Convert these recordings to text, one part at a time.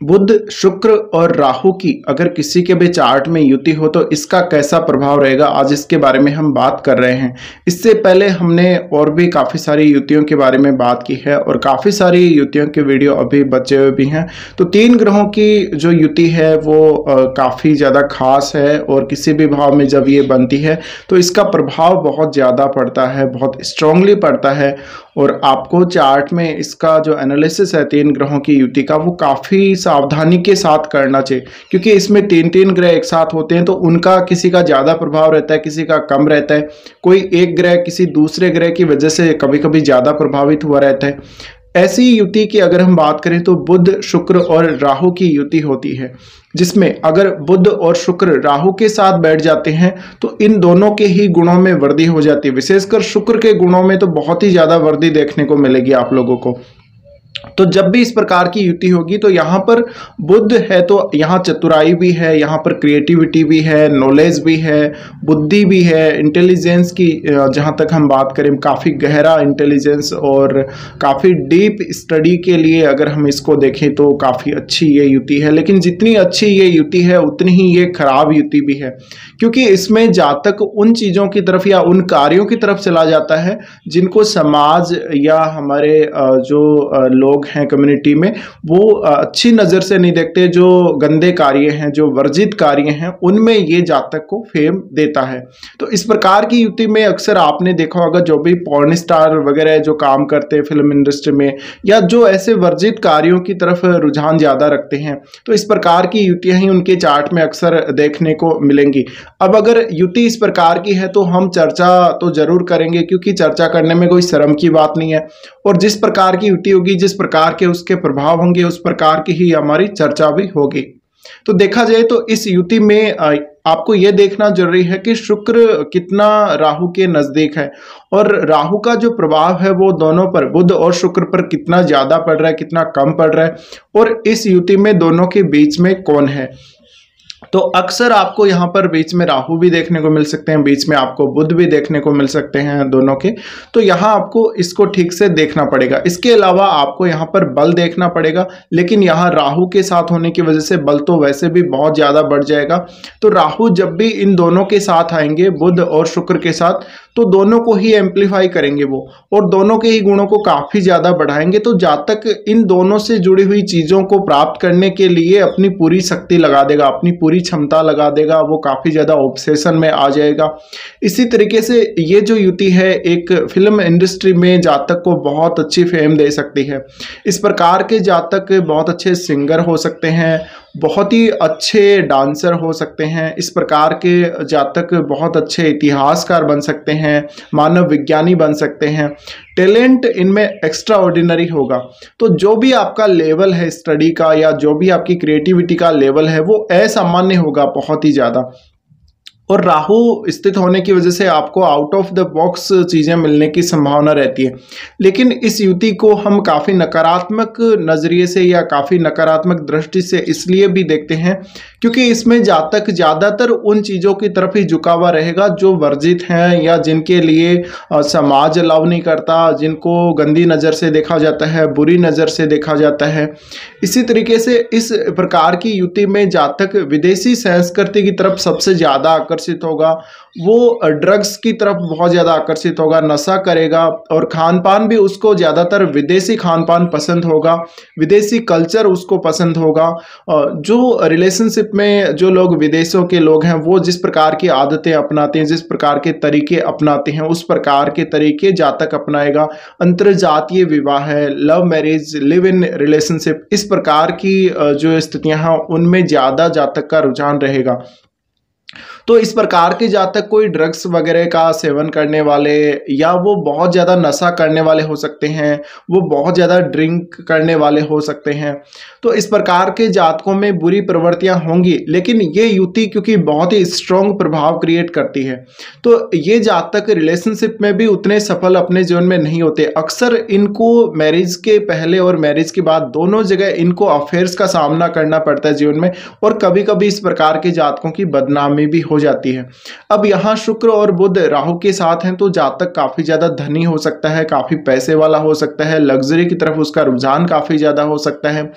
बुध, शुक्र और राहु की अगर किसी के भी चार्ट में युति हो तो इसका कैसा प्रभाव रहेगा? आज इसके बारे में हम बात कर रहे हैं। इससे पहले हमने और भी काफ़ी सारी युतियों के बारे में बात की है और काफ़ी सारी युतियों के वीडियो अभी बचे हुए भी हैं। तो तीन ग्रहों की जो युति है वो काफ़ी ज़्यादा खास है और किसी भी भाव में जब ये बनती है तो इसका प्रभाव बहुत ज़्यादा पड़ता है, बहुत स्ट्रांगली पड़ता है और आपको चार्ट में इसका जो एनालिसिस है तीन ग्रहों की युति का, वो काफ़ी सावधानी के साथ करना चाहिए। क्योंकि इसमें तीन तीन ग्रह एक साथ होते हैं तो उनका किसी का ज़्यादा प्रभाव रहता है, किसी का कम रहता है। कोई एक ग्रह किसी दूसरे ग्रह की वजह से कभी कभी ज़्यादा प्रभावित हुआ रहता है। ऐसी युति की अगर हम बात करें तो बुद्ध शुक्र और राहु की युति होती है, जिसमें अगर बुद्ध और शुक्र राहु के साथ बैठ जाते हैं तो इन दोनों के ही गुणों में वृद्धि हो जाती है। विशेषकर शुक्र के गुणों में तो बहुत ही ज़्यादा वृद्धि देखने को मिलेगी आप लोगों को। तो जब भी इस प्रकार की युति होगी तो यहाँ पर बुद्ध है तो यहाँ चतुराई भी है, यहाँ पर क्रिएटिविटी भी है नॉलेज भी है, बुद्धि भी है इंटेलिजेंस की जहाँ तक हम बात करें, काफ़ी गहरा इंटेलिजेंस और काफ़ी डीप स्टडी के लिए अगर हम इसको देखें तो काफ़ी अच्छी ये युति है। लेकिन जितनी अच्छी ये युति है, उतनी ही ये खराब युति भी है। क्योंकि इसमें जातक उन चीज़ों की तरफ़ या उन कार्यों की तरफ़ चला जाता है, जिनको समाज या हमारे जो लोग हैं कम्युनिटी में, वो अच्छी नज़र से नहीं देखते जो गंदे कार्य हैं, जो वर्जित कार्य हैं, उनमें ये जातक को फेम देता है। तो इस प्रकार की युति में अक्सर आपने देखा होगा, जो भी पॉर्न स्टार वगैरह जो काम करते हैं फ़िल्म इंडस्ट्री में, या जो ऐसे वर्जित कार्यों की तरफ़ रुझान ज़्यादा रखते हैं तो इस प्रकार की युतियाँ ही उनके चार्ट में अक्सर देखने को मिलेंगी। अब अगर युति इस प्रकार की है तो हम चर्चा तो ज़रूर करेंगे, क्योंकि चर्चा करने में कोई शर्म की बात नहीं है। और जिस प्रकार की युति होगी, जिस प्रकार के उसके प्रभाव होंगे, उस प्रकार की ही हमारी चर्चा भी होगी। तो देखा जाए तो इस युति में आपको यह देखना ज़रूरी है कि शुक्र कितना राहु के नज़दीक है और राहु का जो प्रभाव है वो दोनों पर, बुध और शुक्र पर कितना ज़्यादा पड़ रहा है, कितना कम पड़ रहा है और इस युति में दोनों के बीच में कौन है? तो अक्सर आपको यहाँ पर बीच में राहु भी देखने को मिल सकते हैं, बीच में आपको बुध भी देखने को मिल सकते हैं दोनों के। तो यहाँ आपको इसको ठीक से देखना पड़ेगा। इसके अलावा आपको यहाँ पर बल देखना पड़ेगा, लेकिन यहाँ राहु के साथ होने की वजह से बल तो वैसे भी बहुत ज़्यादा बढ़ जाएगा। तो राहु जब भी इन दोनों के साथ आएँगे, बुध और शुक्र के साथ तो दोनों को ही एम्पलीफाई करेंगे वो, और दोनों के ही गुणों को काफ़ी ज़्यादा बढ़ाएँगे तो जातक इन दोनों से जुड़ी हुई चीज़ों को प्राप्त करने के लिए अपनी पूरी शक्ति लगा देगा, अपनी पूरी क्षमता लगा देगा, वो काफ़ी ज़्यादा ऑब्सेशन में आ जाएगा। इसी तरीके से ये जो युति है, एक फ़िल्म इंडस्ट्री में जातक को बहुत अच्छी फेम दे सकती है। इस प्रकार के जातक बहुत अच्छे सिंगर हो सकते हैं बहुत ही अच्छे डांसर हो सकते हैं, इस प्रकार के जातक बहुत अच्छे इतिहासकार बन सकते हैं, मानव विज्ञानी बन सकते हैं। टैलेंट इनमें एक्स्ट्रा ऑर्डिनरी होगा। तो जो भी आपका लेवल है स्टडी का या जो भी आपकी क्रिएटिविटी का लेवल है, वो असामान्य होगा बहुत ही ज़्यादा। और राहु स्थित होने की वजह से आपको आउट ऑफ़ द बॉक्स चीज़ें मिलने की संभावना रहती है। लेकिन इस युति को हम काफ़ी नकारात्मक नज़रिए से या काफ़ी नकारात्मक दृष्टि से इसलिए भी देखते हैं क्योंकि इसमें जातक ज़्यादातर उन चीज़ों की तरफ़ ही झुका हुआ रहेगा जो वर्जित हैं या जिनके लिए समाज अलाव नहीं करता, जिनको गंदी नज़र से देखा जाता है, बुरी नज़र से देखा जाता है। इसी तरीके से इस प्रकार की युति में जातक विदेशी संस्कृति की तरफ़ सबसे ज़्यादा आकर आकर्षित होगा। वो ड्रग्स की तरफ़ बहुत ज़्यादा आकर्षित होगा, नशा करेगा और खान पान भी उसको ज़्यादातर विदेशी खान पान पसंद होगा। विदेशी कल्चर उसको पसंद होगा। जो रिलेशनशिप में जो लोग विदेशों के लोग हैं, वो जिस प्रकार की आदतें अपनाते हैं, जिस प्रकार के तरीके अपनाते हैं, उस प्रकार के तरीके जातक अपनाएगा। अंतर्जातीय विवाह है love marriage live in relationship इस प्रकार की जो स्थितियाँ हैं, उनमें ज़्यादा जातक का रुझान रहेगा। तो इस प्रकार के जातक कोई ड्रग्स वगैरह का सेवन करने वाले या वो बहुत ज़्यादा नशा करने वाले हो सकते हैं, वो बहुत ज़्यादा ड्रिंक करने वाले हो सकते हैं। तो इस प्रकार के जातकों में बुरी प्रवृत्तियाँ होंगी, लेकिन ये युति क्योंकि बहुत ही स्ट्रॉन्ग प्रभाव क्रिएट करती है। तो ये जातक रिलेशनशिप में भी उतने सफल अपने जीवन में नहीं होते। अक्सर इनको मैरिज के पहले और मैरिज के बाद दोनों जगह इनको अफेयर्स का सामना करना पड़ता है जीवन में, और कभी कभी इस प्रकार के जातकों की बदनामी भी हो जाती है। अब यहाँ शुक्र और बुध राहु के साथ हैं तो जातक काफ़ी ज़्यादा धनी हो सकता है, काफ़ी पैसे वाला हो सकता है, लग्जरी की तरफ़ उसका रुझान काफ़ी ज़्यादा हो सकता है।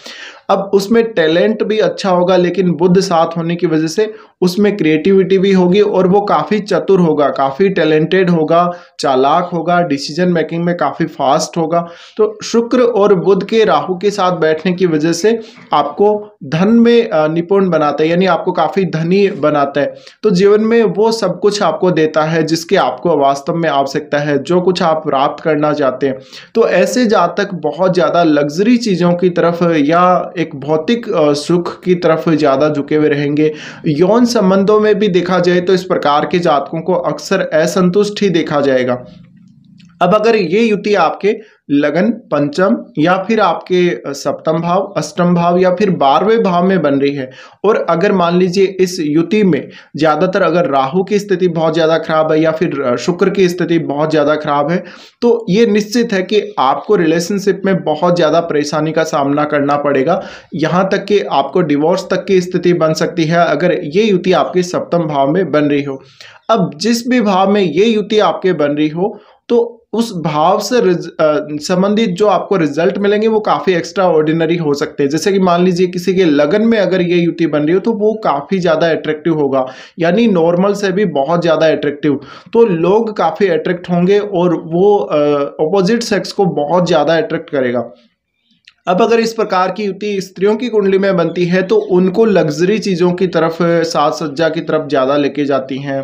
अब उसमें टैलेंट भी अच्छा होगा, लेकिन बुद्ध साथ होने की वजह से उसमें क्रिएटिविटी भी होगी और वो काफ़ी चतुर होगा, काफ़ी टैलेंटेड होगा, चालाक होगा डिसीज़न मेकिंग में काफ़ी फास्ट होगा। तो शुक्र और बुद्ध के राहु के साथ बैठने की वजह से आपको धन में निपुण बनाता है, यानी आपको काफ़ी धनी बनाता है। तो जीवन में वो सब कुछ आपको देता है, जिसकी आपको वास्तव में आवश्यकता है, जो कुछ आप प्राप्त करना चाहते हैं। तो ऐसे जातक बहुत ज़्यादा लग्जरी चीज़ों की तरफ़ या एक भौतिक सुख की तरफ़ ज़्यादा झुके हुए रहेंगे। यौन संबंधों में भी देखा जाए तो इस प्रकार के जातकों को अक्सर असंतुष्ट ही देखा जाएगा। अब अगर ये युति आपके लगन, पंचम, या फिर आपके सप्तम भाव, अष्टम भाव, या फिर बारहवें भाव में बन रही है। और अगर मान लीजिए इस युति में ज़्यादातर अगर राहु की स्थिति बहुत ज़्यादा खराब है या फिर शुक्र की स्थिति बहुत ज़्यादा खराब है तो ये निश्चित है कि आपको रिलेशनशिप में बहुत ज़्यादा परेशानी का सामना करना पड़ेगा। यहाँ तक कि आपको डिवोर्स तक की स्थिति बन सकती है अगर ये युति आपके सप्तम भाव में बन रही हो। अब जिस भी भाव में ये युति आपके बन रही हो तो उस भाव से संबंधित जो आपको रिज़ल्ट मिलेंगे, वो काफ़ी एक्स्ट्रा ऑर्डिनरी हो सकते हैं। जैसे कि मान लीजिए किसी के लगन में अगर ये युति बन रही हो तो वो काफ़ी ज़्यादा अट्रैक्टिव होगा। यानी नॉर्मल से भी बहुत ज़्यादा अट्रैक्टिव तो लोग काफ़ी अट्रैक्ट होंगे और वो अपोजिट सेक्स को बहुत ज़्यादा अट्रैक्ट करेगा। अब अगर इस प्रकार की युति स्त्रियों की कुंडली में बनती है तो उनको लग्जरी चीज़ों की तरफ़ साज सज्जा की तरफ़ ज़्यादा लेके जाती हैं।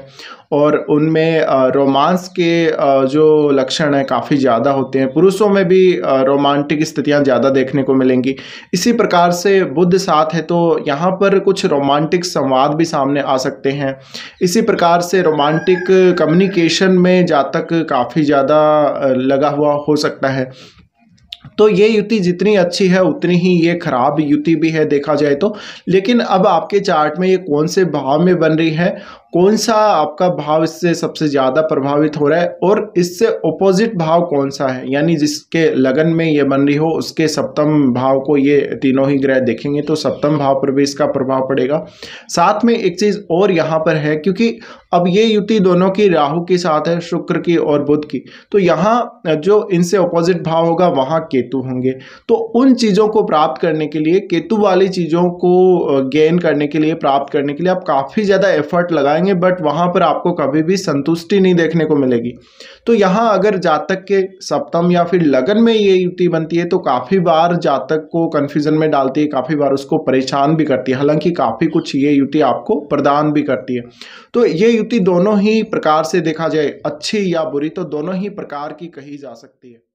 और उनमें रोमांस के जो लक्षण हैं काफ़ी ज़्यादा होते हैं। पुरुषों में भी रोमांटिक स्थितियाँ ज़्यादा देखने को मिलेंगी। इसी प्रकार से बुद्ध साथ है तो यहाँ पर कुछ रोमांटिक संवाद भी सामने आ सकते हैं। इसी प्रकार से रोमांटिक कम्युनिकेशन में जातक काफ़ी ज़्यादा लगा हुआ हो सकता है। तो ये युति जितनी अच्छी है, उतनी ही ये खराब युति भी है देखा जाए तो। लेकिन अब आपके चार्ट में ये कौन से भाव में बन रही है कौन सा आपका भाव इससे सबसे ज़्यादा प्रभावित हो रहा है? और इससे ऑपोजिट भाव कौन सा है? यानी जिसके लगन में ये बन रही हो, उसके सप्तम भाव को ये तीनों ही ग्रह देखेंगे तो सप्तम भाव पर भी इसका प्रभाव पड़ेगा। साथ में एक चीज़ और यहाँ पर है, क्योंकि अब ये युति दोनों की राहु के साथ है, शुक्र की और बुध की। तो यहाँ जो इनसे ऑपोजिट भाव होगा, वहाँ केतु होंगे। तो उन चीज़ों को प्राप्त करने के लिए, केतु वाली चीज़ों को गेन करने के लिए, प्राप्त करने के लिए आप काफ़ी ज़्यादा एफर्ट लगाए। जाएँगे बट वहाँ पर आपको कभी भी संतुष्टि नहीं देखने को मिलेगी। तो यहाँ अगर जातक के सप्तम या फिर लगन में ये युति बनती है तो काफ़ी बार जातक को कन्फ्यूज़न में डालती है, काफ़ी बार उसको परेशान भी करती है। हालाँकि काफ़ी कुछ ये युति आपको प्रदान भी करती है। तो ये युति दोनों ही प्रकार से देखा जाए, अच्छी या बुरी तो दोनों ही प्रकार की कही जा सकती है।